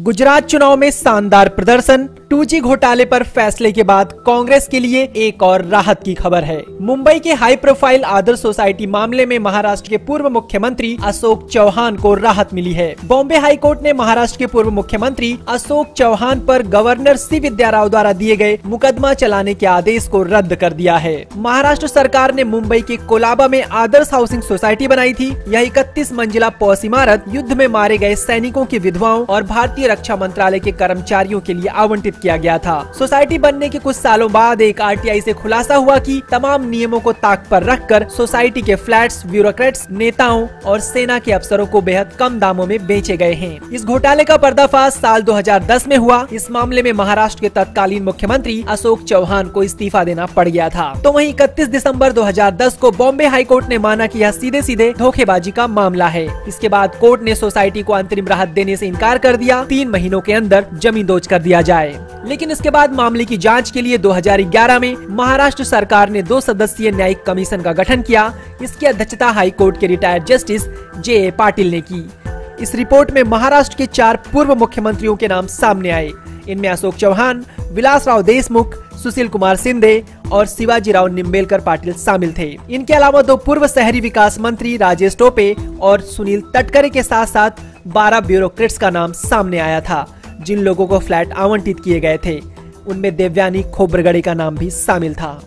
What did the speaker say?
गुजरात चुनाव में शानदार प्रदर्शन 2G घोटाले पर फैसले के बाद कांग्रेस के लिए एक और राहत की खबर है। मुंबई के हाई प्रोफ़ाइल आदर्श सोसाइटी मामले में महाराष्ट्र के पूर्व मुख्यमंत्री अशोक चौहान को राहत मिली है। बॉम्बे हाई कोर्ट ने महाराष्ट्र के पूर्व मुख्यमंत्री अशोक चौहान पर गवर्नर सी विद्या राव द्वारा दिए गए मुकदमा चलाने के आदेश को रद्द कर दिया है। महाराष्ट्र सरकार ने मुंबई के कोलाबा में आदर्श हाउसिंग सोसाइटी बनाई थी। यह इकतीस मंजिला पौस इमारत युद्ध में मारे गए सैनिकों की विधवाओं और भारतीय रक्षा मंत्रालय के कर्मचारियों के लिए आवंटित किया गया था। सोसाइटी बनने के कुछ सालों बाद एक आरटीआई से खुलासा हुआ कि तमाम नियमों को ताक पर रखकर सोसाइटी के फ्लैट्स, ब्यूरोक्रेट्स, नेताओं और सेना के अफसरों को बेहद कम दामों में बेचे गए हैं। इस घोटाले का पर्दाफाश साल 2010 में हुआ। इस मामले में महाराष्ट्र के तत्कालीन मुख्यमंत्री अशोक चौहान को इस्तीफा देना पड़ गया था। तो वहीं इकतीस दिसंबर 2010 को बॉम्बे हाई कोर्ट ने माना कि यह सीधे सीधे धोखेबाजी का मामला है। इसके बाद कोर्ट ने सोसाइटी को अंतरिम राहत देने से इनकार कर दिया। तीन महीनों के अंदर ज़मीन दोज कर दिया जाए। लेकिन इसके बाद मामले की जाँच के लिए 2011 में महाराष्ट्र सरकार ने दो सदस्यीय न्यायिक कमीशन का गठन किया। इसकी अध्यक्षता हाई कोर्ट के retired justice J A Patil ने की। इस रिपोर्ट में महाराष्ट्र के चार पूर्व मुख्यमंत्रियों के नाम सामने आए। इनमें अशोक चौहान विलास राव देशमुख, सुशील कुमार सिंधे और शिवाजी राव निम्बेलकर पाटिल शामिल थे। इनके अलावा दो पूर्व शहरी विकास मंत्री राजेश टोपे और सुनील तटकरे के साथ साथ 12 ब्यूरोक्रेट्स का नाम सामने आया था, जिन लोगों को फ्लैट आवंटित किए गए थे। उनमें देवयानी खोबरगड़ी का नाम भी शामिल था।